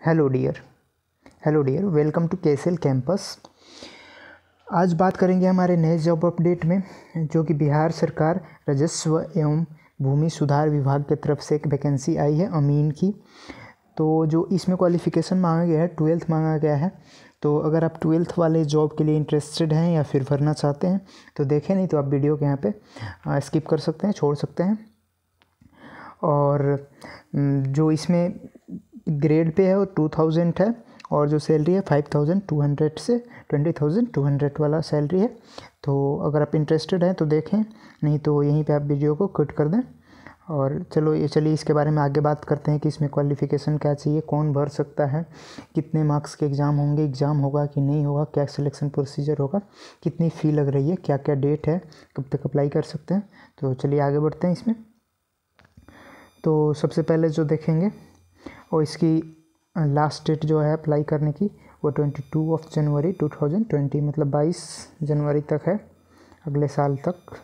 Hello dear hello dear welcome to Kesel campus आज बात करेंगे हमारे नए जॉब अपडेट में, जो कि बिहार सरकार राजस्व एवं भूमि सुधार विभाग की तरफ़ से एक वैकेंसी आई है, अमीन की। तो जो इसमें क्वालिफ़िकेशन मांगा गया है ट्वेल्थ मांगा गया है। तो अगर आप ट्वेल्थ वाले जॉब के लिए इंटरेस्टेड हैं या फिर भरना चाहते हैं तो देखें, नहीं तो आप वीडियो के यहाँ पे स्किप कर सकते हैं, छोड़ सकते हैं। और जो इसमें ग्रेड पे है वो टू थाउज़ेंड है और जो सैलरी है फाइव थाउज़ेंड टू हंड्रेड से ट्वेंटी थाउज़ेंड टू हंड्रेड वाला सैलरी है। तो अगर आप इंटरेस्टेड हैं तो देखें, नहीं तो यहीं पे आप वीडियो को क्विट कर दें। और चलो, ये चलिए इसके बारे में आगे बात करते हैं कि इसमें क्वालिफ़िकेशन क्या चाहिए, कौन भर सकता है, कितने मार्क्स के एग्ज़ाम होंगे एग्ज़ाम होगा कि नहीं होगा, क्या सिलेक्शन प्रोसीजर होगा, कितनी फ़ी लग रही है क्या क्या डेट है, कब तक अप्लाई कर सकते हैं। तो चलिए आगे बढ़ते हैं इसमें। तो सबसे पहले जो देखेंगे और इसकी लास्ट डेट जो है अप्लाई करने की, वो twenty two of January two thousand twenty मतलब बाईस जनवरी तक है, अगले साल तक।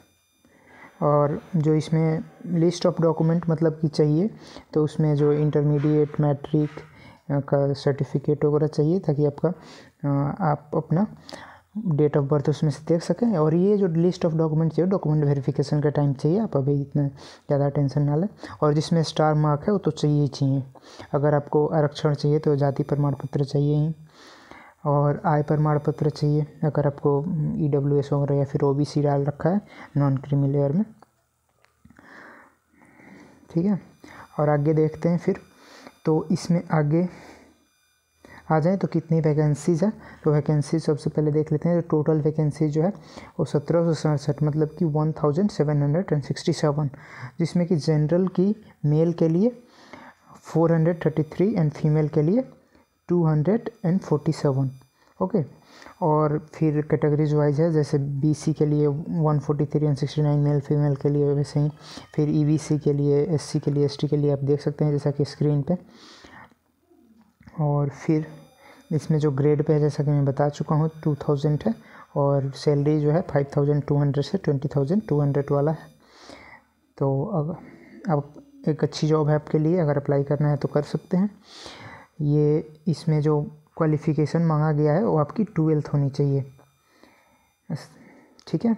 और जो इसमें लिस्ट ऑफ़ डॉक्यूमेंट मतलब कि चाहिए तो उसमें जो इंटरमीडिएट मैट्रिक का सर्टिफिकेट वगैरह चाहिए, ताकि आपका आप अपना डेट ऑफ़ बर्थ उसमें से देख सकें। और ये जो लिस्ट ऑफ़ डॉक्यूमेंट चाहिए डॉक्यूमेंट वेरिफिकेशन का टाइम चाहिए, आप अभी इतना ज़्यादा टेंशन ना लें। और जिसमें स्टार मार्क है, वो तो चाहिए ही चाहिए। अगर आपको आरक्षण चाहिए तो जाति प्रमाण पत्र चाहिए ही। और आय प्रमाण पत्र चाहिए, अगर आपको ई डब्ल्यू एस वगैरह या फिर ओ बी सी डाल रखा है नॉन क्रीमी लेयर में। ठीक है? और आगे देखते हैं फिर। तो इसमें आगे आ जाए तो कितनी वैकेंसीज़ है? तो वैकेंसी सबसे पहले देख लेते हैं तो टोटल वैकेंसी जो है, वो सत्रह सौ सड़सठ मतलब कि one thousand seven hundred and sixty seven जिसमें कि जनरल की मेल के लिए four hundred thirty three and female के लिए two hundred and forty seven okay और फिर कैटेगरीज वाइज है, जैसे बीसी के लिए one forty three and sixty nine male female के लिए वैसे ही, फिर ईबीसी के लिए एससी के लिए एसटी के लिए आप देख सकते हैं, जैसा कि स्क्रीन पे। और फिर इसमें जो ग्रेड पे है, जैसा कि मैं बता चुका हूँ टू थाउज़ेंड है और सैलरी जो है फाइव थाउज़ेंड टू हंड्रेड से ट्वेंटी थाउज़ेंड टू हंड्रेड वाला है। तो अब अब एक अच्छी जॉब है आपके लिए, अगर अप्लाई करना है तो कर सकते हैं। ये इसमें जो क्वालिफ़िकेशन मांगा गया है, वो आपकी ट्वेल्थ होनी चाहिए। ठीक है?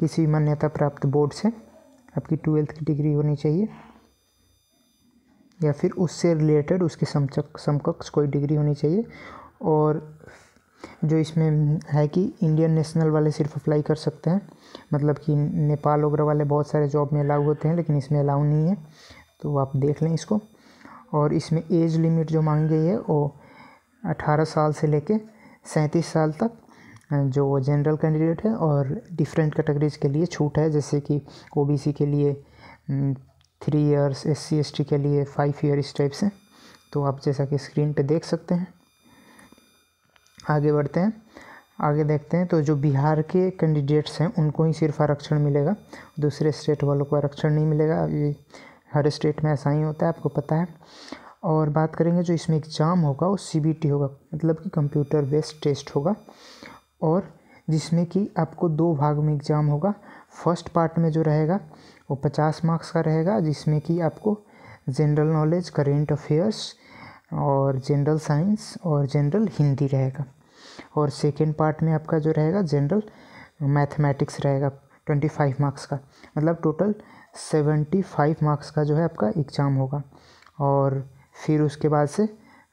किसी मान्यता प्राप्त बोर्ड से आपकी ट्वेल्थ की डिग्री होनी चाहिए। या फिर उससे रिलेटेड उसकी समचक, समकक्ष कोई डिग्री होनी चाहिए। और जो इसमें है कि इंडियन नेशनल वाले सिर्फ़ अप्लाई कर सकते हैं। मतलब कि नेपाल वगैरह वाले बहुत सारे जॉब में अलाउ होते हैं, लेकिन इसमें अलाउ नहीं है। तो आप देख लें इसको। और इसमें एज लिमिट जो मांगी गई है, वो अठारह साल से लेके सैंतीस साल तक, जो जनरल कैंडिडेट है और डिफरेंट कैटेगरीज के लिए छूट है। जैसे कि ओबीसी के लिए three years S C S T के लिए फाइव ईयर इस टाइप से तो आप जैसा कि स्क्रीन पे देख सकते हैं। आगे बढ़ते हैं। आगे देखते हैं तो जो बिहार के कैंडिडेट्स हैं, उनको ही सिर्फ़ आरक्षण मिलेगा। दूसरे स्टेट वालों को आरक्षण नहीं मिलेगा। ये हर स्टेट में ऐसा ही होता है, आपको पता है। और बात करेंगे जो इसमें एग्ज़ाम होगा, वो सी बी टी होगा। मतलब कि कंप्यूटर बेस्ड टेस्ट होगा। और जिसमें कि आपको दो भाग में एग्ज़ाम होगा। फ़र्स्ट पार्ट में जो रहेगा वो पचास मार्क्स का रहेगा, जिसमें कि आपको जनरल नॉलेज करेंट अफेयर्स और जनरल साइंस और जनरल हिंदी रहेगा। और सेकेंड पार्ट में आपका जो रहेगा जनरल मैथमेटिक्स रहेगा ट्वेंटी फाइव मार्क्स का। मतलब टोटल सेवेंटी फाइव मार्क्स का जो है आपका एग्ज़ाम होगा। और फिर उसके बाद से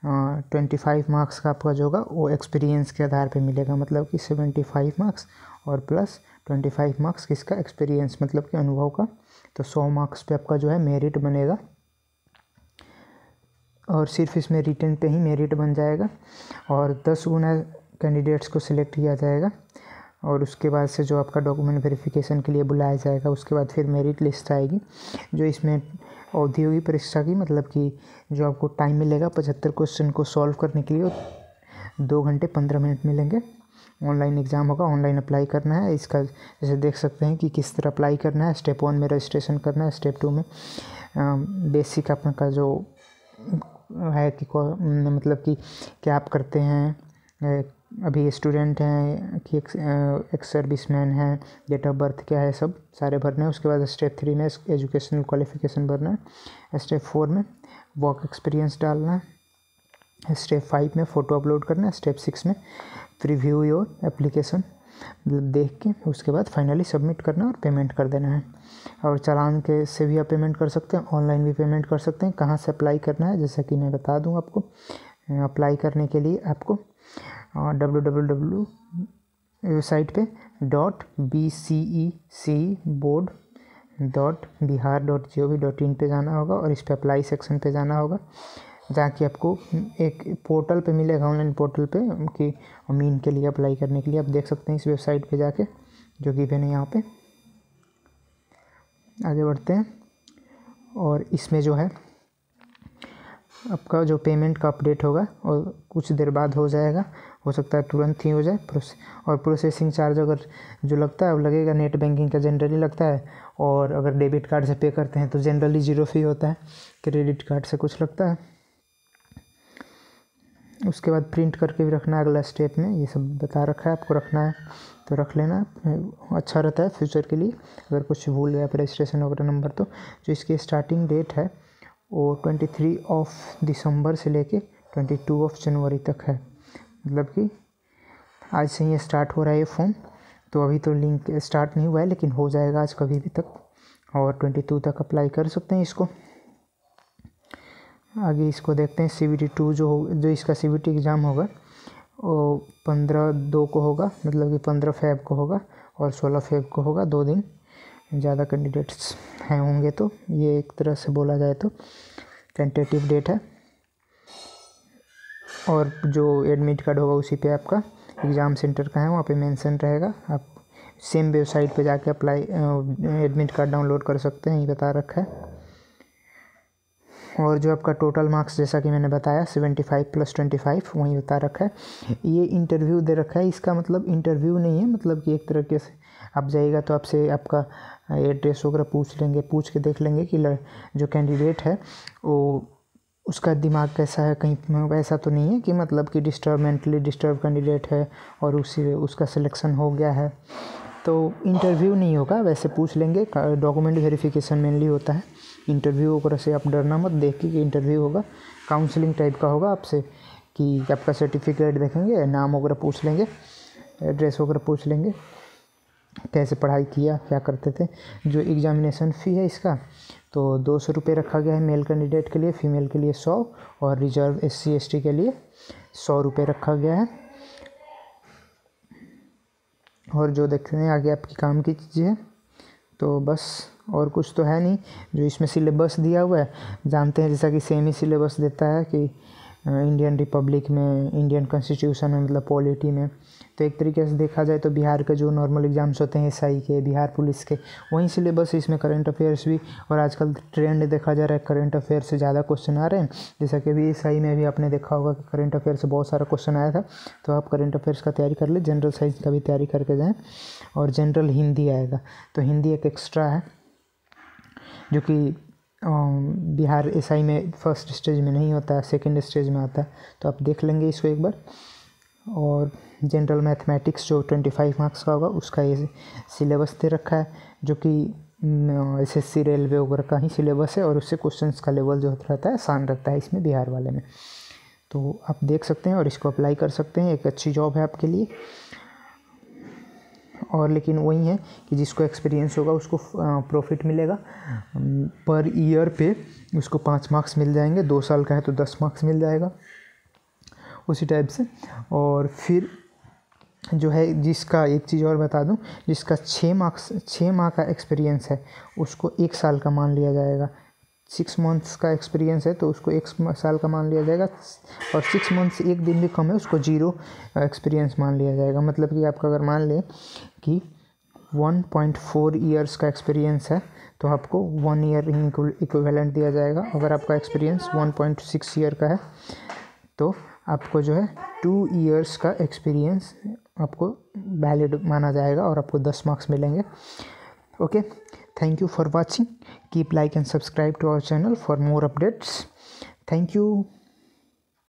ट्वेंटी फाइव मार्क्स का आपका जो होगा, वो एक्सपीरियंस के आधार पे मिलेगा। मतलब कि सेवेंटी फाइव मार्क्स और प्लस ट्वेंटी फाइव मार्क्स किसका एक्सपीरियंस मतलब कि अनुभव का तो सौ मार्क्स पे आपका जो है मेरिट बनेगा। और सिर्फ़ इसमें रिटर्न पे ही मेरिट बन जाएगा और दस गुना कैंडिडेट्स को सिलेक्ट किया जाएगा और उसके बाद से जो आपका डॉक्यूमेंट वेरिफिकेशन के लिए बुलाया जाएगा, उसके बाद फिर मेरिट लिस्ट आएगी, जो इसमें औद्योगिक परीक्षा की मतलब कि जो आपको टाइम मिलेगा पचहत्तर क्वेश्चन को सॉल्व करने के लिए दो घंटे पंद्रह मिनट मिलेंगे। ऑनलाइन एग्ज़ाम होगा ऑनलाइन अप्लाई करना है। इसका जैसे देख सकते हैं कि किस तरह अप्लाई करना है। स्टेप वन में रजिस्ट्रेशन करना है स्टेप टू में। बेसिक अपना का जो है कि मतलब कि क्या आप करते हैं अभी स्टूडेंट हैं कि एक, एक सर्विस मैन है डेट ऑफ़ बर्थ क्या है सब सारे भरने हैं। उसके बाद स्टेप थ्री में एजुकेशनल क्वालिफिकेशन भरना है। स्टेप फोर में वर्क एक्सपीरियंस डालना है। स्टेप फाइव में फ़ोटो अपलोड करना है। स्टेप सिक्स में प्रीव्यू योर एप्लीकेशन देख के, उसके बाद फाइनली सबमिट करना और पेमेंट कर देना है। और चालान के से भी आप पेमेंट कर सकते हैं ऑनलाइन भी पेमेंट कर सकते हैं, कहाँ से अप्लाई करना है, जैसा कि मैं बता दूँ आपको अप्लाई करने के लिए आपको डब्ल्यू डब्ल्यू डब्ल्यू वेबसाइट पे dot B C E C board dot Bihar dot G O V dot in पर जाना होगा और इस पर अप्लाई सेक्शन पे जाना होगा। जहाँ कि आपको एक पोर्टल पे मिलेगा, ऑनलाइन पोर्टल पे, कि मीन के लिए अप्लाई करने के लिए। आप देख सकते हैं इस वेबसाइट पे जाके, जो गिवन है यहाँ पे। आगे बढ़ते हैं, और इसमें जो है, आपका जो पेमेंट का अपडेट होगा, और कुछ देर बाद हो जाएगा। हो सकता है तुरंत ही हो जाए, प्रोसे, और प्रोसेसिंग चार्ज अगर जो लगता है, वो लगेगा नेट बैंकिंग का जनरली लगता है। और अगर डेबिट कार्ड से पे करते हैं तो जनरली ज़ीरो फ़ी होता है। क्रेडिट कार्ड से कुछ लगता है। उसके बाद प्रिंट करके भी रखना है अगला स्टेप में। ये सब बता रखा है, आपको रखना है तो रख लेना। अच्छा रहता है फ्यूचर के लिए, अगर कुछ भूल गया, रजिस्ट्रेशन वगैरह नंबर तो। जो इसकी स्टार्टिंग डेट है वो ट्वेंटी थ्री ऑफ़ दिसंबर से लेके ट्वेंटी टू ऑफ़ जनवरी तक है। मतलब कि आज से ये स्टार्ट हो रहा है ये फॉर्म तो अभी तो लिंक स्टार्ट नहीं हुआ है, लेकिन हो जाएगा आज कभी भी तक। और ट्वेंटी टू तक अप्लाई कर सकते हैं इसको। आगे इसको देखते हैं सी बी टी टू जो हो, जो इसका सी बी टी एग्ज़ाम होगा, वो पंद्रह दो को होगा मतलब कि पंद्रह फेब को होगा और सोलह फेब को होगा, दो दिन। ज़्यादा कैंडिडेट्स हैं होंगे तो ये एक तरह से बोला जाए तो टेंटेटिव डेट है। और जो एडमिट कार्ड होगा उसी पे आपका एग्ज़ाम सेंटर का है, वहाँ पे मेंशन रहेगा। आप सेम वेबसाइट पे जाके अप्लाई एडमिट कार्ड डाउनलोड कर सकते हैं, ये बता रखा है। और जो आपका टोटल मार्क्स जैसा कि मैंने बताया seventy five plus twenty five वहीं बता रखा है। ये इंटरव्यू दे रखा है। इसका मतलब इंटरव्यू नहीं है मतलब कि एक तरीके से आप जाइएगा तो आपसे आपका एड्रेस वगैरह पूछ लेंगे, पूछ के देख लेंगे कि जो कैंडिडेट है, वो उसका दिमाग कैसा है, कहीं वैसा तो नहीं है कि मतलब कि डिस्टर्ब मेंटली डिस्टर्ब कैंडिडेट है और उसी, उसका सिलेक्शन हो गया है। तो इंटरव्यू नहीं होगा, वैसे पूछ लेंगे डॉक्यूमेंट वेरिफिकेशन मेनली होता है। इंटरव्यू वगैरह से आप डरना मत, देख के कि इंटरव्यू होगा काउंसलिंग टाइप का होगा आपसे, कि आपका सर्टिफिकेट देखेंगे, नाम वगैरह पूछ लेंगे एड्रेस वगैरह पूछ लेंगे, कैसे पढ़ाई किया, क्या करते थे, जो एग्ज़ामिनेशन फ़ी है इसका तो दो सौ रुपये रखा गया है मेल कैंडिडेट के लिए फीमेल के लिए सौ, और reserve S C S T के लिए सौ रुपये रखा गया है। और जो देखते हैं आगे आपकी काम की चीज़ें हैं तो बस और कुछ तो है नहीं, जो इसमें सिलेबस दिया हुआ है। जानते हैं, जैसा कि सेम ही सिलेबस देता है कि इंडियन रिपब्लिक में इंडियन कॉन्स्टिट्यूशन में मतलब पॉलिटी में। तो एक तरीके से देखा जाए तो बिहार के जो नॉर्मल एग्ज़ाम्स होते हैं एसआई के, बिहार पुलिस के, वहीं सिलेबस इसमें करंट अफेयर्स भी और आजकल ट्रेंड देखा जा रहा है करंट अफेयर से ज़्यादा क्वेश्चन आ रहे हैं। जैसा कि अभी एस में भी आपने देखा होगा कि करंट अफेयर से बहुत सारा क्वेश्चन आया था। तो आप करंट अफेयर्स का तैयारी कर ले जनरल साइंस का भी तैयारी करके जाएँ और जनरल हिंदी आएगा। तो हिंदी एक एक्स्ट्रा है। जो कि बिहार एसआई में फ़र्स्ट स्टेज में नहीं होता सेकेंड स्टेज में आता। है तो आप देख लेंगे इसको एक बार। और जनरल मैथमेटिक्स जो ट्वेंटी फाइव मार्क्स का होगा, उसका ये सिलेबस दे रखा है, जो कि एस एस सी रेलवे वगैरह का ही सिलेबस है, और उससे क्वेश्चंस का लेवल जो रहता है, आसान रहता है इसमें बिहार वाले में। तो आप देख सकते हैं और इसको अप्लाई कर सकते हैं, एक अच्छी जॉब है आपके लिए। और लेकिन वही है कि जिसको एक्सपीरियंस होगा उसको प्रॉफिट मिलेगा। पर ईयर पे उसको पाँच मार्क्स मिल जाएँगे। दो साल का है तो दस मार्क्स मिल जाएगा। उसी टाइप से। और फिर जो है जिसका एक चीज़ और बता दूँ, जिसका छः मार्क्स छः माह का एक्सपीरियंस है, उसको एक साल का मान लिया जाएगा। सिक्स मंथ्स का एक्सपीरियंस है तो उसको एक साल का मान लिया जाएगा। और सिक्स मंथ्स एक दिन भी कम है, उसको ज़ीरो एक्सपीरियंस मान लिया जाएगा। मतलब कि आपका अगर मान लें कि वन पॉइंट फोर ईयर्स का एक्सपीरियंस है तो आपको वन ईयर इक्विवेलेंट दिया जाएगा। अगर आपका experience one point six year का है तो आपको जो है टू ईयर्स का एक्सपीरियंस आपको वैलिड माना जाएगा और आपको दस मार्क्स मिलेंगे। Okay thank you for watching keep like and subscribe to our channel for more updates thank you